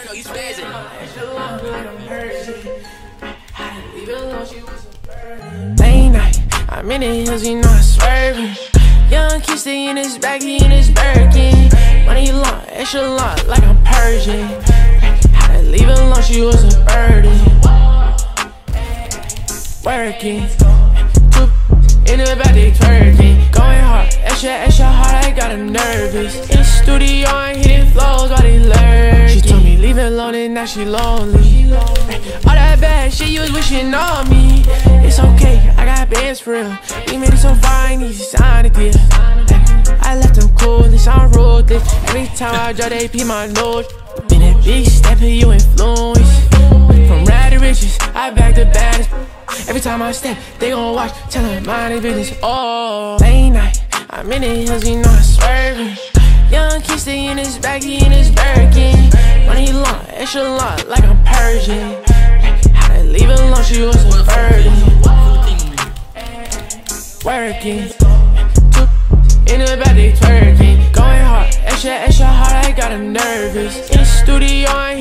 Inferno, you spazzing. Late night, I'm in the hills, you know I'm swerving. Young kid stay in his bag, he in his Birkin. Money long, extra long, like I'm Persian. Had to leave alone, she was a burden. Working, in the back, they twerking. Going hard, extra, extra hard, I got them nervous. In the studio, I'm hitting now she lonely. All that bad shit you was wishing on me. It's okay, I got bands for real. We made it so far, I need to sign a deal. I left them coolest, I'm ruthless. Every time I drop, they pee my nose. Been a big step, you influence. From rad to riches, I back the baddest. Every time I step, they gon' watch, tell them mind their business. Oh, late night, I'm in the hills, you know I'm swerving. Young kid stay in his bag, he in his Birkin. Money long, long, like I'm Persian. Had to leave alone, she was a burden. Working, in the back they twerking. Going hard, extra, extra hard, I got them nervous. In the studio, I